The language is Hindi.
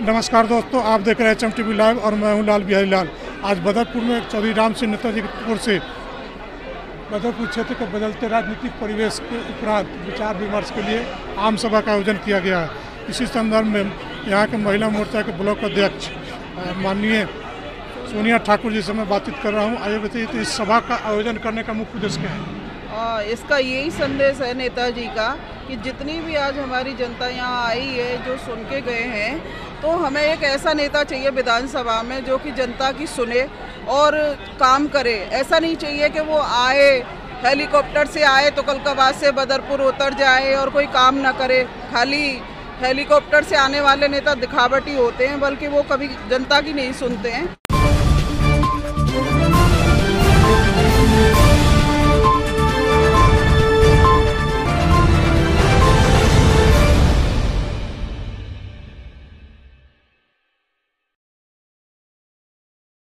नमस्कार दोस्तों आप देख रहे हैं एच लाइव और मैं हूँ लाल बिहारी लाल। आज बदरपुर में चौधरी राम सिंह नेताजी की ओर से बदरपुर क्षेत्र के बदलते राजनीतिक परिवेश के उपरांत विचार विमर्श के लिए आम सभा का आयोजन किया गया है। इसी संदर्भ में यहाँ के महिला मोर्चा के ब्लॉक अध्यक्ष माननीय सोनिया ठाकुर जी से मैं बातचीत कर रहा हूँ। आयोग बताइए तो इस सभा का आयोजन करने का मुख्य उद्देश्य क्या है? आ, इसका यही संदेश है नेताजी का कि जितनी भी आज हमारी जनता यहाँ आई है जो सुन के गए हैं तो हमें एक ऐसा नेता चाहिए विधानसभा में जो कि जनता की सुने और काम करे। ऐसा नहीं चाहिए कि वो आए, हेलीकॉप्टर से आए तो कलकाबाद से बदरपुर उतर जाए और कोई काम ना करे। खाली हेलीकॉप्टर से आने वाले नेता दिखावटी होते हैं, बल्कि वो कभी जनता की नहीं सुनते हैं।